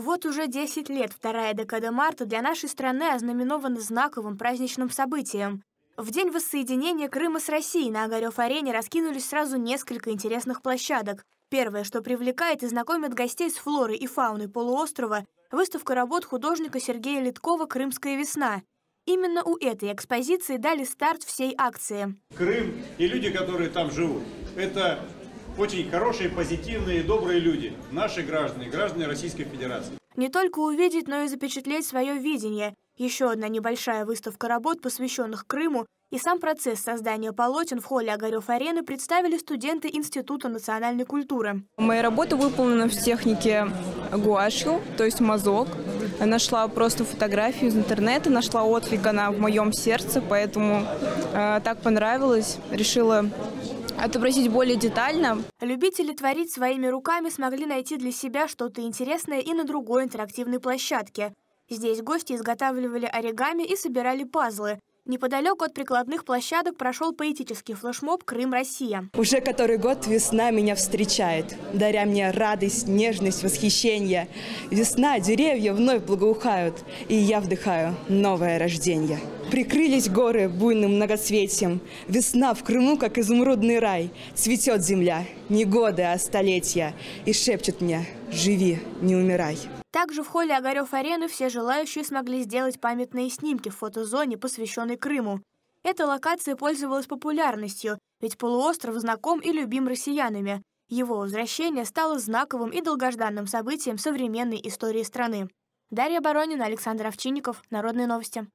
Вот уже 10 лет вторая декада марта для нашей страны ознаменована знаковым праздничным событием. В день воссоединения Крыма с Россией на Огарев-арене раскинулись сразу несколько интересных площадок. Первое, что привлекает и знакомит гостей с флорой и фауной полуострова – выставка работ художника Сергея Литкова «Крымская весна». Именно у этой экспозиции дали старт всей акции. Крым и люди, которые там живут, это очень хорошие, позитивные, добрые люди, наши граждане, граждане Российской Федерации. Не только увидеть, но и запечатлеть свое видение. Еще одна небольшая выставка работ, посвященных Крыму, и сам процесс создания полотен в холле Огарев-арены представили студенты Института национальной культуры. Моя работа выполнена в технике гуашью, то есть мазок. Нашла просто фотографию из интернета, нашла отклик она в моем сердце, поэтому э, так понравилось. Решила отобразить более детально. Любители творить своими руками смогли найти для себя что-то интересное и на другой интерактивной площадке. Здесь гости изготавливали оригами и собирали пазлы. Неподалеку от прикладных площадок прошел поэтический флешмоб «Крым-Россия». Уже который год весна меня встречает, даря мне радость, нежность, восхищение. Весна, деревья вновь благоухают, и я вдыхаю новое рождение. Прикрылись горы буйным многоцветием. Весна в Крыму, как изумрудный рай. Цветет земля, не годы, а столетия. И шепчет мне «Живи, не умирай». Также в холле Огарев-арены все желающие смогли сделать памятные снимки в фотозоне, посвященной Крыму. Эта локация пользовалась популярностью, ведь полуостров знаком и любим россиянами. Его возвращение стало знаковым и долгожданным событием современной истории страны. Дарья Боронина, Александр Овчинников. Народные новости.